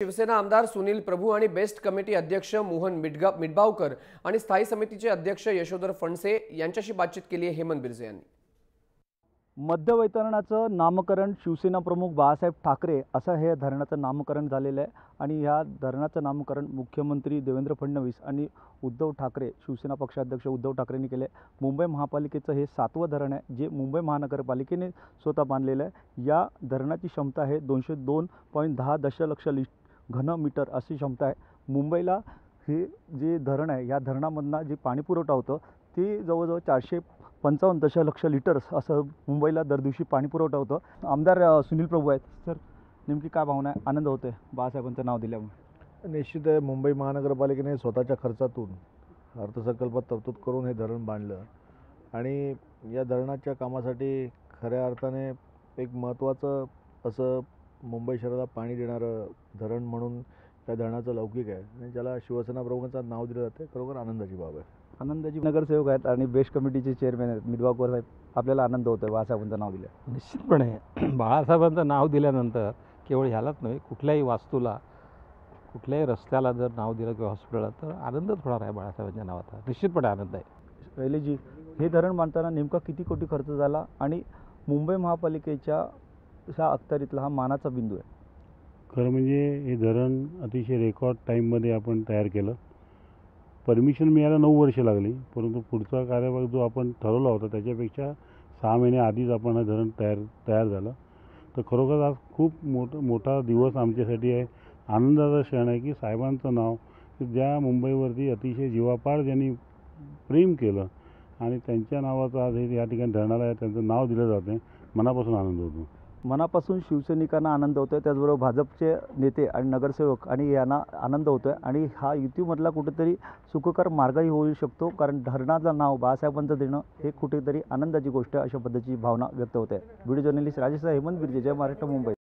शिवसेना आमदार सुनील प्रभू आणि best committee अध्यक्ष मोहन मिडगा मिटबावकर आणि स्थायी समितीचे अध्यक्ष यशोधर फणसे यांच्याशी बातचीत केली आहे हेमंत बिर्जे यांनी. मध्य वैतरणाचं नामकरण शिवसेना प्रमुख बाळासाहेब ठाकरे असं हे धरणाचं नामकरण झालेलं आहे आणि ह्या धरणाचं नामकरण मुख्यमंत्री देवेंद्र फडणवीस आणि उद्धव ठाकरे शिवसेना पक्षाध्यक्ष उद्धव ठाकरेंनी केले मुंबई महापालिकेचं हे सातवं धरण आहे जे मुंबई महानगरपालिकेने स्वतः बांधलेलं आहे. या धरणाची क्षमता आहे दोनशे दोन पॉईंट दहा दशलक्ष लिट घनमीटर अशी क्षमता आहे. मुंबईला हे जे धरण आहे या धरणामधनं जे पाणी पुरवठा होतं ते जवळजवळ चारशे पंचावन्न दशलक्ष लिटर्स असं मुंबईला दर दिवशी पाणी पुरवठा होतं. आमदार सुनील प्रभू आहेत. सर नेमकी काय भावना आहे? आनंद होतोय बाळासाहेबांचं नाव दिल्यामुळे. निश्चित आहे मुंबई महानगरपालिकेने स्वतःच्या खर्चातून अर्थसंकल्पात तरतूद करून हे धरण बांधलं. आणि या धरणाच्या कामासाठी खऱ्या अर्थाने एक महत्त्वाचं असं मुंबई शहराला पाणी देणारं धरण म्हणून त्या धरणाचं लौकिक आहे. आणि ज्याला शिवसेना प्रमुखांचं नाव दिलं जाते खरोखर आनंदाची बाब आहे. आनंदाजी नगरसेवक आहेत आणि बेस्ट कमिटीचे चेअरमॅन आहेत. मिदवाकर साहेब आपल्याला आनंद होतोय बाळासाहेबांचं नाव दिलं निश्चितपणे. बाळासाहेबांचं नाव दिल्यानंतर केवळ ह्यालाच नव्हे कुठल्याही वास्तूला कुठल्याही रस्त्याला जर नाव दिलं किंवा हॉस्पिटलला तर आनंदच होणार आहे बाळासाहेबांच्या नावाचा. निश्चितपणे आनंद आहे. शैलेजी हे धरण बांधताना नेमका किती कोटी खर्च झाला? आणि मुंबई महापालिकेच्या ह्या अखत्यारीतला हा मानाचा बिंदू आहे. खरं म्हणजे हे धरण अतिशय रेकॉर्ड टाईममध्ये आपण तयार केलं. परमिशन मिळायला नऊ वर्ष लागली परंतु पुढचा कार्यभाग जो आपण ठरवला होता त्याच्यापेक्षा सहा महिने आधीच आपण हे धरण तयार तयार झालं. तर खरोखर आज खूप मोठ मोठा दिवस आमच्यासाठी आहे. आनंदाचा क्षण आहे की साहेबांचं नाव ज्या मुंबईवरती अतिशय जीवापाड ज्यांनी प्रेम केलं आणि त्यांच्या नावाचं आज हे या ठिकाणी धरणाला त्यांचं नाव दिलं जातं मनापासून आनंद होतो. मनापासून शिवसैनिकांना आनंद होतो आहे त्याचबरोबर भाजपचे नेते आणि नगरसेवक आणि यांना आनंद होतो आहे आणि हा युतीमधला कुठेतरी सुखकर मार्गही होऊ शकतो कारण धरणाचं नाव बाळासाहेबांचं देणं हे कुठेतरी आनंदाची गोष्ट आहे अशा पद्धतीची भावना व्यक्त होते. व्हिडिओ जर्नलिस्ट राजेश हेमंत बिर्जे जय महाराष्ट्र मुंबई.